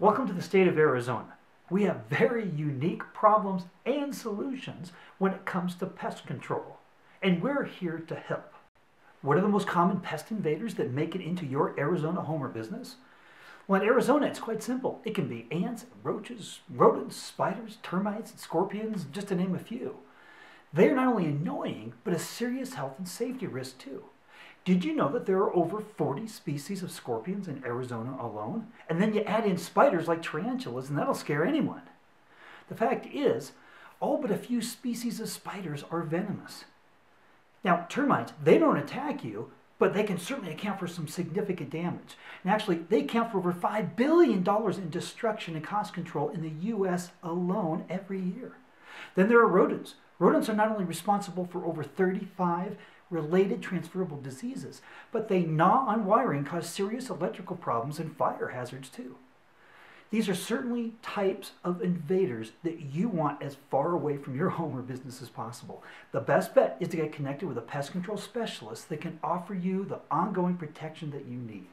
Welcome to the state of Arizona. We have very unique problems and solutions when it comes to pest control, and we're here to help. What are the most common pest invaders that make it into your Arizona home or business? Well, in Arizona, it's quite simple. It can be ants, roaches, rodents, spiders, termites, and scorpions, just to name a few. They are not only annoying, but a serious health and safety risk too. Did you know that there are over 40 species of scorpions in Arizona alone? And then you add in spiders like tarantulas, and that'll scare anyone. The fact is, all but a few species of spiders are venomous. Now, termites, they don't attack you, but they can certainly account for some significant damage. And actually, they account for over $5 billion in destruction and cost control in the U.S. alone every year. Then there are rodents. Rodents are not only responsible for over 35 related transferable diseases, but they gnaw on wiring, cause serious electrical problems and fire hazards too. These are certainly types of invaders that you want as far away from your home or business as possible. The best bet is to get connected with a pest control specialist that can offer you the ongoing protection that you need.